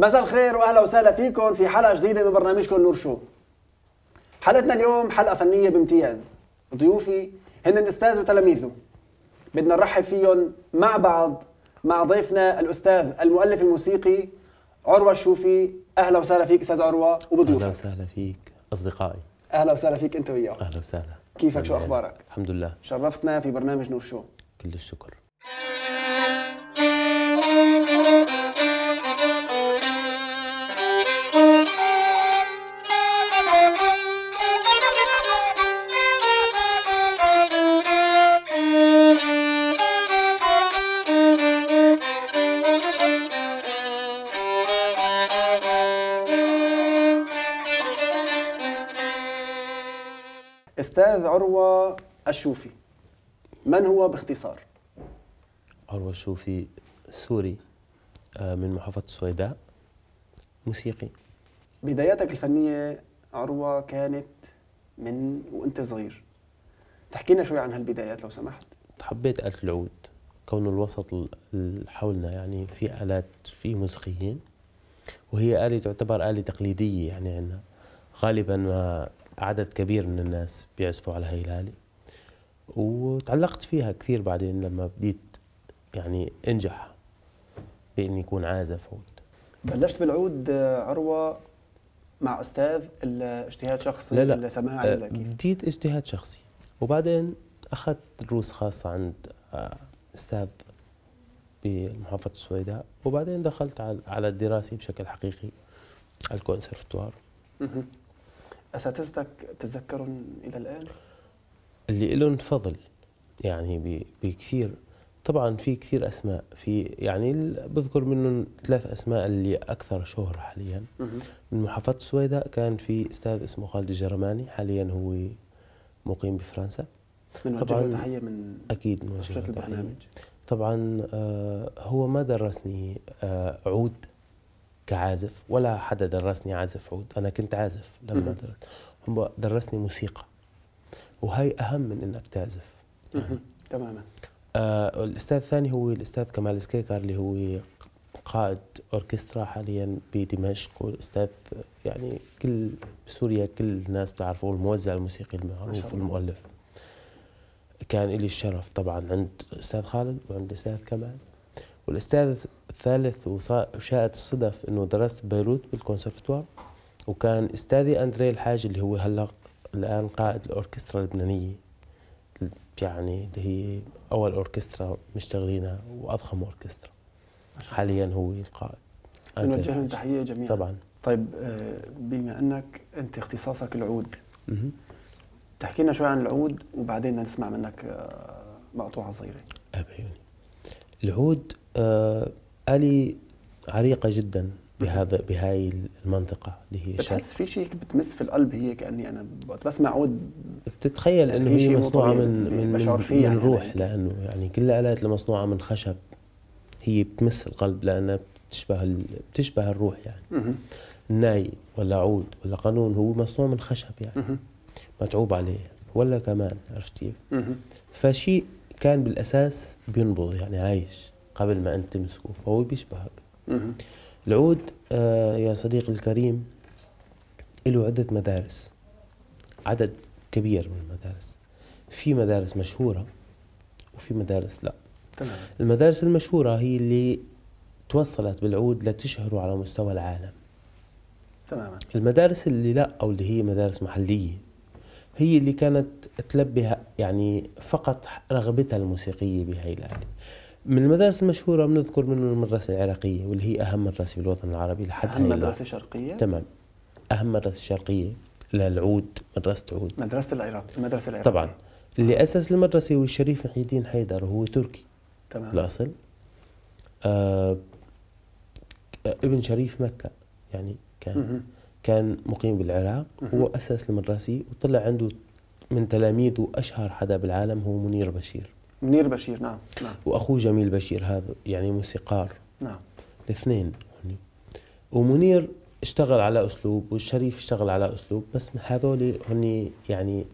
مساء الخير وأهلا وسهلا فيكم في حلقة جديدة من برنامجكم نور شو. حلقتنا اليوم حلقة فنية بامتياز. ضيوفي هن الأستاذ وتلاميذه. بدنا نرحب فيهم مع بعض مع ضيفنا الأستاذ المؤلف الموسيقي عروة الشوفي أهلا وسهلا فيك أستاذ عروة وبضيوفك. أهلا وسهلا فيك أصدقائي أهلا وسهلا فيك أنت وياه. أهلا وسهلا كيفك شو. أخبارك؟ الحمد لله شرفتنا في برنامج نور شو. كل الشكر أستاذ عروة الشوفي. من هو باختصار؟ عروة الشوفي سوري آه، من محافظة السويداء موسيقي. بداياتك الفنية عروة كانت من وأنت صغير. تحكي لنا شوي عن هالبدايات لو سمحت. حبيت آلة العود كون الوسط حولنا يعني في آلات في موسيقيين وهي آلة تعتبر آلة تقليدية يعني عندنا. غالبا ما عدد كبير من الناس بيعزفوا على هاي الآلة. وتعلقت فيها كثير بعدين لما بديت يعني أنجح بإني أكون عازف عود بلشت بالعود آه، عروة مع أستاذ اجتهاد شخصي لا لا. سماعي آه، ولا كيف؟ بديت اجتهاد شخصي. وبعدين أخذت دروس خاصة عند آه، أستاذ بمحافظة السويداء. وبعدين دخلت على الدراسة بشكل حقيقي على الكونسرفتوار. مهم. أساتذتك تتذكرهم إلى الآن؟ اللي لهم فضل يعني بكثير طبعا في كثير أسماء في يعني بذكر منهم ثلاث أسماء اللي أكثر شهره حاليا. من محافظة السويداء كان في أستاذ اسمه خالد الجرماني حاليا هو مقيم بفرنسا طبعاً له تحية من أكيد له البرنامج. طبعا آه، هو ما درسني آه، عود كعازف ولا حدا درسني عازف عود. أنا كنت عازف لما. درست. هو درسني موسيقى. وهي أهم من إنك تعزف. تماما. آه الأستاذ الثاني هو الأستاذ كمال سكيكر اللي هو قائد أوركسترا حاليا بدمشق. والأستاذ يعني كل بسوريا كل الناس بتعرفه الموزع الموسيقي المعروف. والمؤلف. كان لي الشرف طبعا عند الاستاذ خالد وعند الاستاذ كمال. والأستاذ الثالث وشاءت الصدف إنه درست بيروت بالكونسرفتوار وكان أستاذي أندري الحاج اللي هو هلأ الآن قائد الأوركسترا اللبنانية يعني اللي هي أول أوركسترا مشتغلينها وأضخم أوركسترا. حاليا هو القائد بنوجه لهم. تحية جميعا طبعا طيب آه، بما أنك أنت اختصاصك العود. تحكي لنا شوي عن العود وبعدين نسمع منك آه، مقطوعة صغيرة أبعيوني العود آه آلي عريقة جدا بهذا بهاي المنطقة اللي هي بتحس في شيء بتمس في القلب هي كأني أنا بسمع عود بتتخيل يعني إنه هي مصنوعة من من من, فيه من يعني روح. لأنه يعني كل الآلات اللي مصنوعة من خشب هي بتمس القلب لأنها بتشبه بتشبه الروح يعني. الناي ولا عود ولا قانون هو مصنوع من خشب يعني. متعوب عليه ولا كمان عرفت كيف؟ فشيء كان بالأساس بينبض يعني عايش قبل ما أنت تمسكه فهو بيشبهك. العود آه يا صديقي الكريم له عدة مدارس عدد كبير من المدارس. في مدارس مشهورة وفي مدارس لا. تمام. المدارس المشهورة هي اللي توصلت بالعود لتشهره على مستوى العالم. تماما. المدارس اللي لا أو اللي هي مدارس محلية. هي اللي كانت تلبي يعني فقط رغبتها الموسيقية بهاي الآلة. من المدارس المشهورة بنذكر منه المدرسة العراقية واللي هي أهم مدرسة بالوطن العربي لحد أهم. مدرسة شرقية؟ تمام. أهم مدرسة شرقية للعود مدرسة عود. مدرسة العراق المدرسة العراقية. طبعا. اللي أسس المدرسة هو الشريف محي الدين حيدر وهو تركي. تمام. الأصل. آه ابن شريف مكة يعني كان. مهم. كان مقيم بالعراق. هو أسس المدرسة وطلع عنده من تلاميذه أشهر حدا بالعالم هو منير بشير. منير بشير نعم نعم. وأخوه جميل بشير هذا يعني موسيقار. نعم. الاثنين هني. ومنير اشتغل على أسلوب والشريف اشتغل على أسلوب بس هذول هني يعني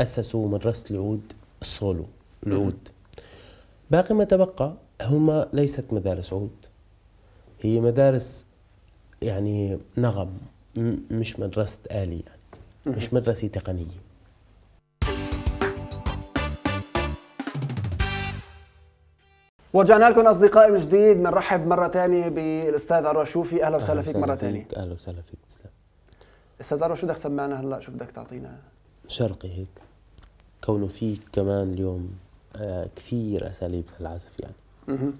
أسسوا مدرسة العود السولو العود. باقي ما تبقى هما ليست مدارس عود. هي مدارس يعني نغم. مش مدرسة آلي يعني. مش مدرسة تقنية. ورجعنا لكم أصدقائي من جديد. بنرحب مرة ثانية بالأستاذ عروة شوفي. أهلا وسهلا فيك مرة ثانية أهلا وسهلا فيك. تسلم. أستاذ عروة شو بدك تسمعنا هلأ؟ شو بدك تعطينا؟ شرقي هيك. كونه في كمان اليوم آه، كثير أساليب للعزف يعني.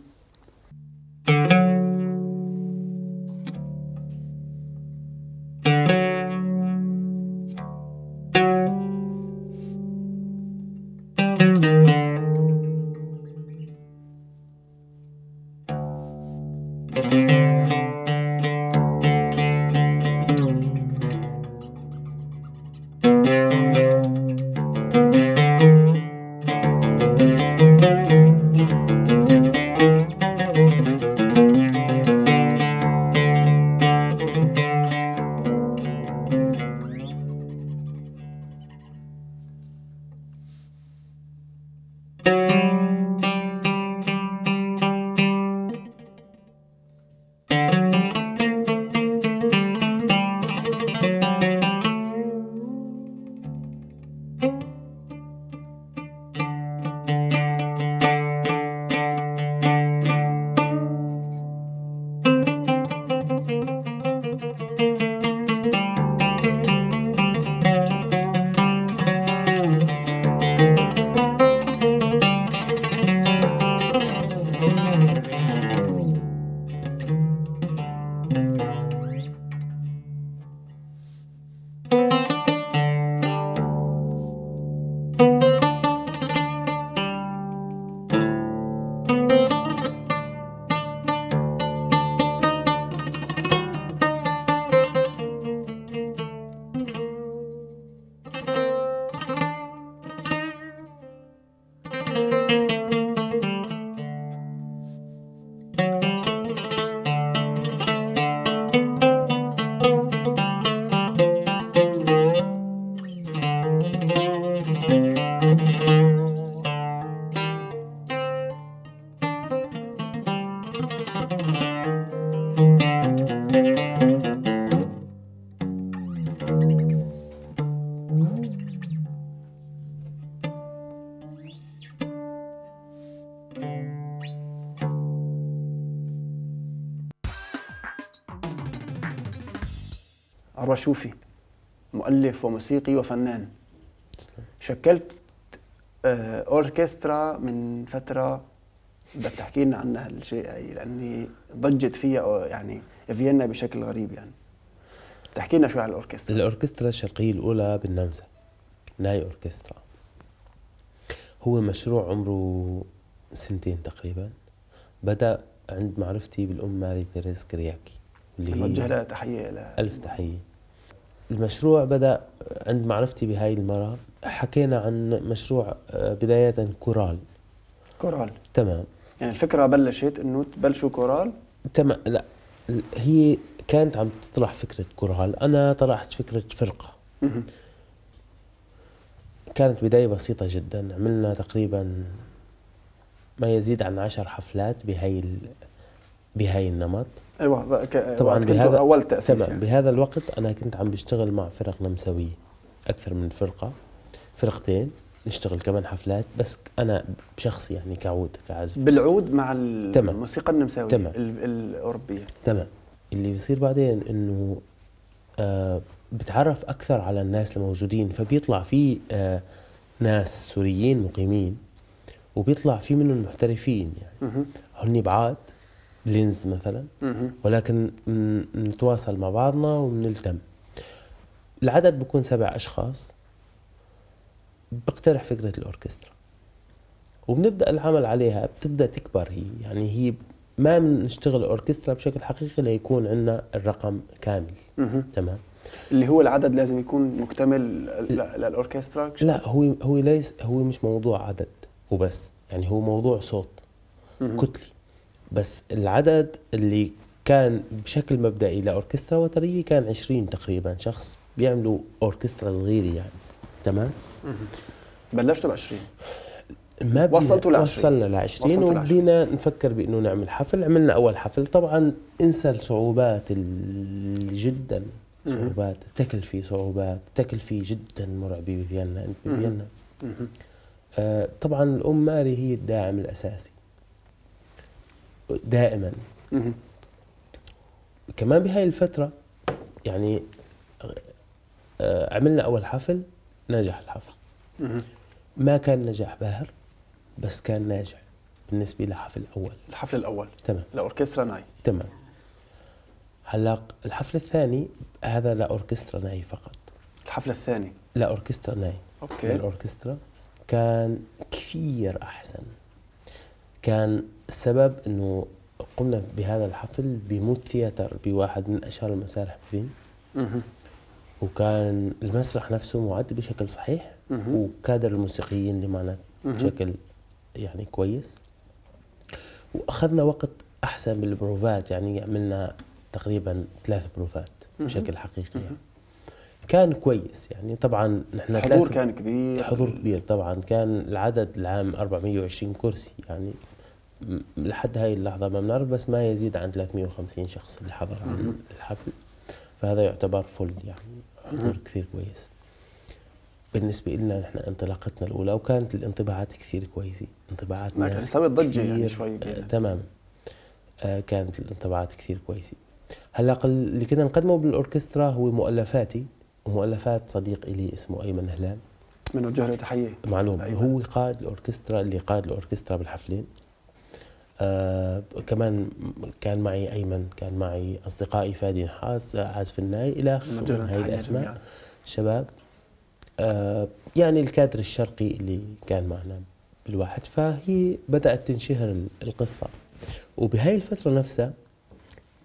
شوفي مؤلف وموسيقي وفنان. شكلت آه، أوركسترا من فترة بدك تحكي لنا عنها هالشيء هي لأني ضجت فيها أو يعني فيينا بشكل غريب يعني. تحكي لنا شوي عن الأوركسترا الأوركسترا الشرقية الأولى بالنمسا ناي orchestra. هو مشروع عمره سنتين تقريبا. بدأ عند معرفتي بالأم ماري تيريز كرياكي اللي نوجه هي لها تحية لها ألف تحية. المشروع بدأ عند معرفتي بهاي المرة. حكينا عن مشروع آه، بداية كورال. كورال. تمام. يعني الفكرة بلشت إنه تبلشوا كورال؟ تمام. لا هي كانت عم تطرح فكرة كورال. أنا طرحت فكرة فرقة. كانت بداية بسيطة جدا. عملنا تقريبا ما يزيد عن عشر حفلات بهاي ال... بهاي النمط. أيوه. طبعا بهذا أول تأسيس تمام يعني. بهذا الوقت أنا كنت عم بشتغل مع فرق نمساوية أكثر من فرقة فرقتين نشتغل كمان حفلات بس أنا بشخصي يعني كعود كعزف بالعود مع تمام. الموسيقى النمساوية تمام. ال- الأوروبية تمام اللي بيصير بعدين إنه آه بتعرف أكثر على الناس الموجودين فبيطلع في آه ناس سوريين مقيمين وبيطلع في منهم محترفين يعني. هن بعاد لينز مثلا. ولكن نتواصل مع بعضنا وبنلتم العدد بكون سبع أشخاص. بقترح فكرة الأوركسترا. وبنبدأ العمل عليها بتبدأ تكبر هي. يعني هي ما بنشتغل أوركسترا بشكل حقيقي ليكون عندنا الرقم كامل. تمام؟ اللي هو العدد لازم يكون مكتمل للأوركسترا؟ لا هو هو ليس هو مش موضوع عدد وبس. يعني هو موضوع صوت. كتلي بس العدد اللي كان بشكل مبدئي لأوركسترا وتريه كان 20 تقريبا شخص بيعملوا أوركسترا صغيرة يعني. تمام؟ بلشتوا ب 20 ما وصلتوا ل 20. وصلنا ل 20 وصلتوا ل 20. وبدينا نفكر بإنه نعمل حفل. عملنا أول حفل. طبعا انسى الصعوبات جدا. صعوبات. تكلفي صعوبات. تكلفي جدا مرعبه بفيينا. أنت. بفيينا. آه طبعا الأم ماري هي الداعم الأساسي. دائما. كمان بهاي الفترة يعني آه عملنا أول حفل نجح الحفل. ما كان نجاح باهر بس كان ناجح بالنسبة لحفل اول الحفل الأول. تمام. الاوركسترا ناي. تمام. هلأ الحفل الثاني هذا لأوركسترا ناي فقط. الحفل الثاني. لأوركسترا ناي. okay. الأوركسترا كان كثير أحسن. كان السبب أنه قمنا بهذا الحفل بموت theater بواحد من أشهر المسارح بفين. وكان المسرح نفسه معد بشكل صحيح. وكادر الموسيقيين اللي معنا. بشكل يعني كويس وأخذنا وقت أحسن بالبروفات يعني عملنا تقريبا ثلاث بروفات. بشكل حقيقي يعني. كان كويس. يعني طبعا نحن الحضور كان كبير. حضور كبير طبعا. كان العدد العام 420 كرسي. يعني لحد هاي اللحظة ما بنعرف بس ما يزيد عن 350 شخص اللي حضر عن. الحفل. فهذا يعتبر فل يعني حضور. كثير كويس. بالنسبة لنا نحن انطلاقتنا الأولى وكانت الانطباعات كثير كويسة. انطباعات ما كان سوت ضجه يعني شوي آه بينا. تمام آه كانت الانطباعات كثير كويسة. هلأ اللي كنا نقدمه بالأوركسترا هو مؤلفاتي. ومؤلفات صديق إلي اسمه أيمن هلال. من وجه له تحية. معلوم. أيوة. هو قائد الأوركسترا اللي قائد الأوركسترا بالحفلين. آه كمان كان معي أيمن كان معي أصدقائي فادي نحاس عازف الناي إلى هاي الأسماء. جميعاً. شباب. آه يعني الكادر الشرقي اللي كان معنا بالواحد. فهي بدأت تنشهر ال- القصة. وبهاي الفترة نفسها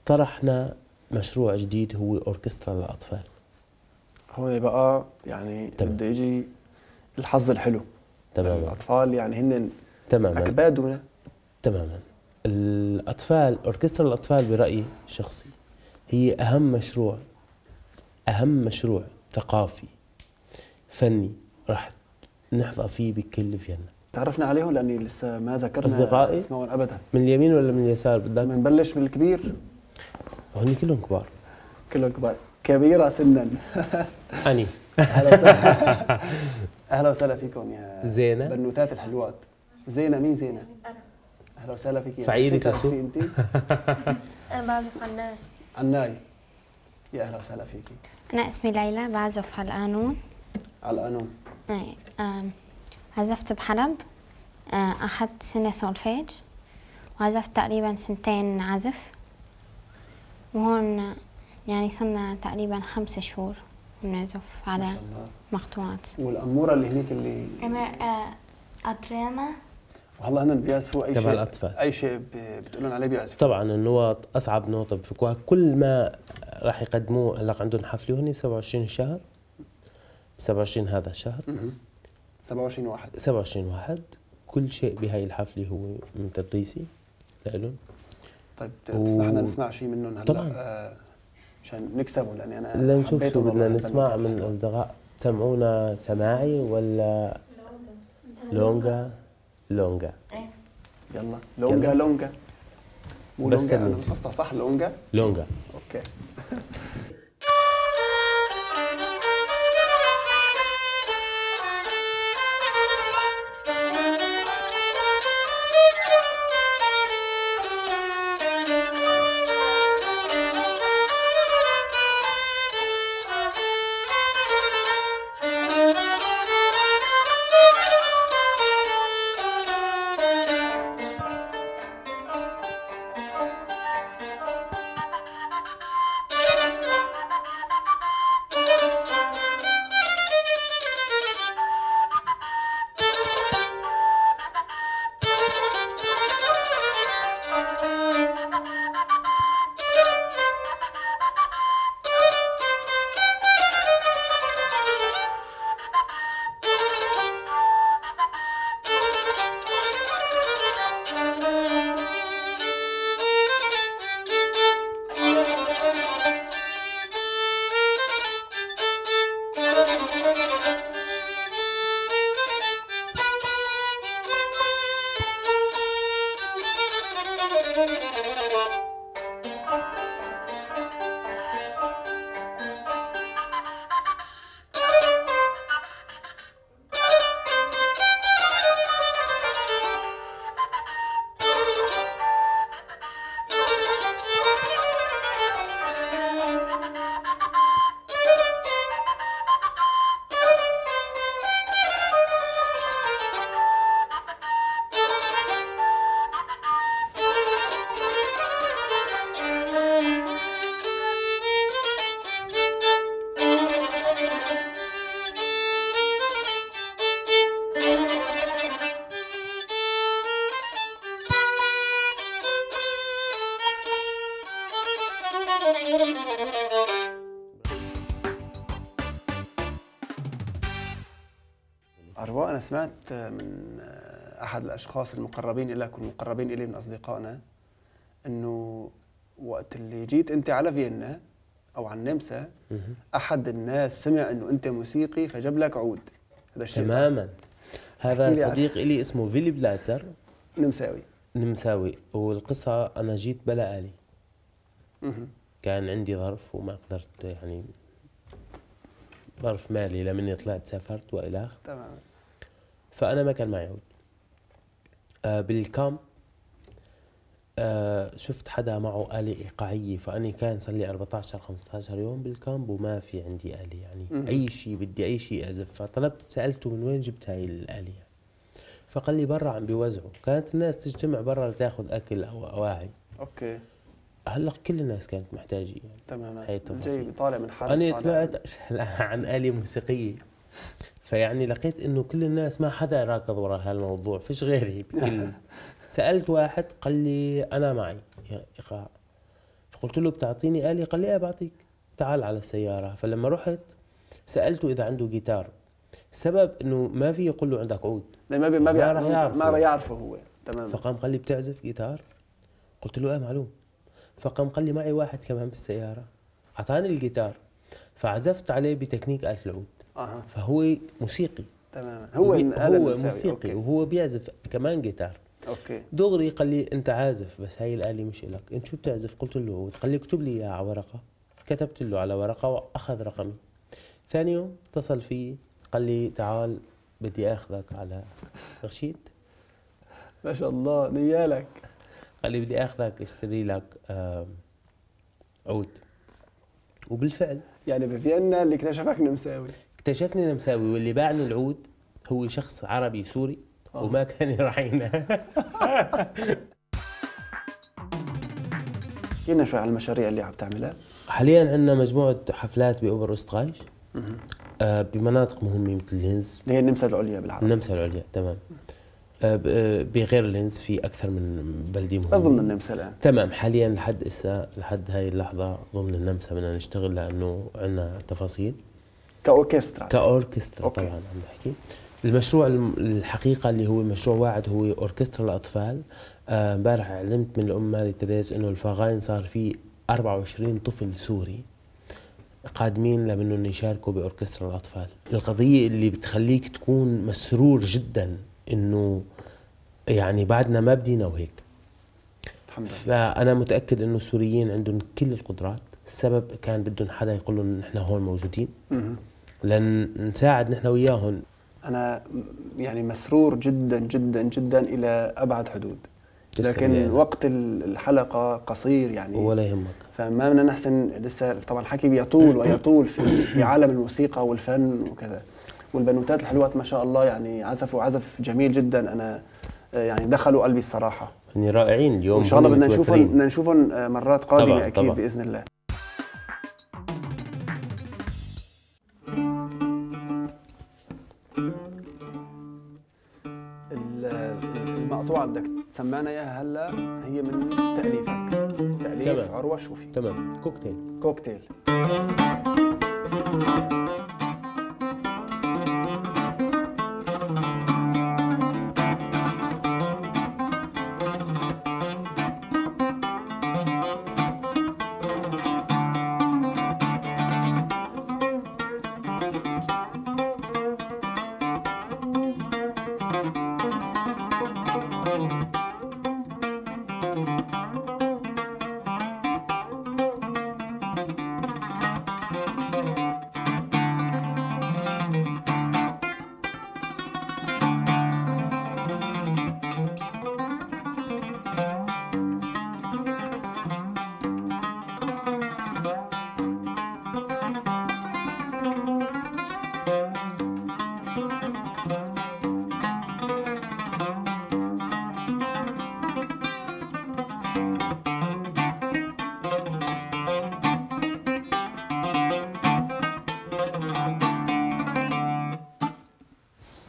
طرحنا مشروع جديد هو أوركسترا للأطفال. هو بقى يعني. بده يجي الحظ الحلو. تماما. الأطفال يعني هن تماما. اكبادنا تماما. الأطفال أوركسترا الأطفال برأيي الشخصي هي أهم مشروع أهم مشروع ثقافي فني راح نحظى فيه بكل فيينا تعرفنا عليهم لاني لسه ما ذكرنا أصدقائي؟ اسمهم ابدا؟ من اليمين ولا من اليسار؟ بدك؟ بنبلش من الكبير. هن كلهم كبار. كلهم كبار. كبيرة سنا. أني. أهلا وسهلا. أهلا وسهلا فيكم يا زينة. بنوتات الحلوات. زينة مين زينة؟ أهلا وسهلا فيك يا فعيلي تسو. انت؟ أنا بعزف على الناي. عناي يا أهلا وسهلا فيكي. أنا اسمي ليلى بعزف على القانون. على القانون. آم، عزفت بحلب آه، أخذت سنة سولفيج وعزفت تقريبا سنتين عزف. وهون يعني صرنا تقريبا خمس شهور بنعزف ما على شاء الله. مقطوعات. والأمورة اللي هنيك اللي أنا آه، أدريانا. وهلا هن بيعزفوا أي شيء الأطفال. أي شيء ب- بتقولون عليه بيعزفوا. طبعا النوط أصعب نوطة بفكوها. كل ما راح يقدموه هلا عندهم حفلة هون ب 27 الشهر 27 هذا الشهر. مهم. 27 واحد. 27 واحد. كل شيء بهاي الحفلة هو من تدريسي لإلهم. طيب و- تسمح لنا نسمع شيء منهم هلا؟ طبعاً. آه، عشان نكسبهم لأني أنا بدنا نشوف شو بدنا نسمع من الحلوات. الأصدقاء تسمعونا سماعي ولا لونجا؟ لونجا. يلا لونجا لونجا. مو بس لونجا صح لونجا؟ لونجا. أوكي. أرواء أنا سمعت من أحد الأشخاص المقربين لك والمقربين إلي من أصدقائنا إنه وقت اللي جيت أنت على فيينا أو على النمسا. أحد الناس سمع إنه أنت موسيقي فجاب لك عود هذا الشيء؟ تماما هذا صديق إلي اسمه فيلي بلاتر نمساوي نمساوي والقصة أنا جيت بلا آلي. كان عندي ظرف وما قدرت يعني ظرف مالي لمني طلعت سافرت آخره تمام. فأنا ما كان معي عود. آه بال camp آه شفت حدا معه آلة إيقاعية فأني كان صار لي 14 15 يوم بال camp وما في عندي آلة يعني. أي شيء بدي أي شيء أعزف فطلبت سألته من وين جبت هاي الآلة فقال لي برا عم بيوزعوا كانت الناس تجتمع برا لتاخذ أكل أو أواعي. okay. هلا كل الناس كانت محتاجة يعني. تماما. هاي التفاصيل. جاي طالع من أنا طالع. طلعت عن آلة موسيقية. فيعني لقيت إنه كل الناس ما حدا راكض ورا هالموضوع. فيش غيري بكل. سألت واحد قال لي أنا معي يا إيقاع فقلت له بتعطيني آلة قال لي إيه بعطيك. تعال على السيارة. فلما رحت سألته إذا عنده جيتار. السبب إنه ما في يقول له عندك عود. لا، ما بي ما ما راح يعرفه. ما راح يعرفه هو. تمام. فقام قال لي بتعزف جيتار؟ قلت له إيه معلوم. فقام قال لي معي واحد كمان بالسيارة. أعطاني الجيتار فعزفت عليه بتكنيك آلة العود. أها. فهو موسيقي. تماما. هو هو. موسيقي okay. وهو بيعزف كمان جيتار. okay. دغري قال لي أنت عازف بس هاي الآلة مش إلك. أنت شو بتعزف؟ قلت له عود قال لي اكتب لي إياها على ورقة. كتبت له على ورقة وأخذ رقمي. ثاني يوم اتصل في قال لي تعال بدي آخذك على رشيد. ما شاء الله نيالك. قال لي بدي آخذك أشتري لك عود. وبالفعل. يعني بفيينا اللي اكتشفك نمساوي اكتشفني نمساوي واللي باعني العود هو شخص عربي سوري آه. وما كان يراعينا. لنا شوي عن المشاريع اللي عم تعملها؟ حاليا عندنا مجموعة حفلات ب Oberösterreich آه، بمناطق مهمة مثل لينز اللي هي النمسا العليا بالعربي. النمسا العليا تمام. بغير لينز في أكثر من بلده مهمه ضمن النمسا الآن. تمام حاليا لحد اسا لحد هاي اللحظة ضمن النمسا بدنا نشتغل لأنه عندنا تفاصيل. كأوركسترا. كأوركسترا. طبعا عم بحكي. المشروع الم- الحقيقة اللي هو مشروع واعد هو أوركسترا الأطفال. آه، امبارح علمت من الام ماري تريز إنه الفاغاين صار في 24 طفل سوري قادمين لمنهم يشاركوا بأوركسترا الأطفال. القضية اللي بتخليك تكون مسرور جدا إنه يعني بعدنا ما بدينا وهيك. الحمد لله. فأنا متأكد إنه السوريين عندهم كل القدرات. السبب كان بدهم حدا يقول لهم نحن هون موجودين. لن نساعد نحن وياهم. أنا يعني مسرور جدا جدا جدا إلى أبعد حدود. لكن. وقت ال- الحلقة قصير يعني. ولا يهمك. فما بدنا نحسن لسه طبعا الحكي بيطول ويطول في في عالم الموسيقى والفن وكذا. والبنوتات الحلوات ما شاء الله يعني عزفوا عزف جميل جدا. أنا آه، يعني دخلوا قلبي الصراحة. هني رائعين اليوم وان شاء الله بدنا نشوفهم. بدنا نشوفهم آه، مرات قادمة طبعاً، أكيد طبعاً. بإذن الله. ال- ال- المقطوعة اللي بدك تسمعنا إياها هلأ هي من تأليفك. تأليف تمام. عروة شوفي. تمام. كوكتيل. كوكتيل.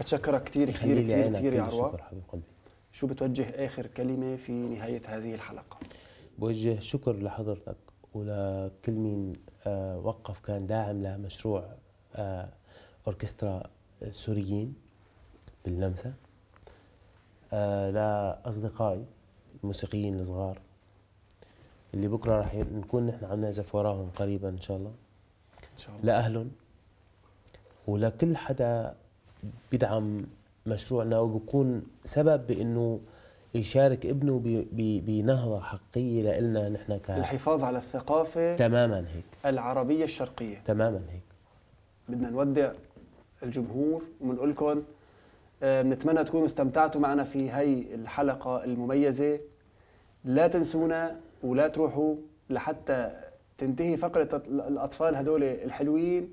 بتشكرك كثير كثير كثير يا الشكر حبيب قلبي. شو بتوجه آخر كلمة في نهاية هذه الحلقة؟ بوجه شكر لحضرتك ولكل مين آه، وقف كان داعم لمشروع آه، أوركسترا السوريين باللمسة. آه لأصدقائي الموسيقيين الصغار اللي بكرة راح نكون نحن عم نعزف وراهم قريبا إن شاء الله. إن شاء الله. لأهلهم ولكل حدا بيدعم مشروعنا وبكون سبب بأنه يشارك ابنه بنهضة حقيقية لنا نحن ك الحفاظ على الثقافة تماما هيك. العربية الشرقية. تماما هيك. بدنا نودع الجمهور وبنقول لكم آه، بنتمنى تكونوا استمتعتوا معنا في هي الحلقة المميزة. لا تنسونا ولا تروحوا لحتى تنتهي فقرة الأطفال هدول الحلوين.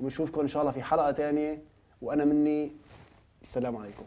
ونشوفكم إن شاء الله في حلقة تانية. وأنا مني السلام عليكم.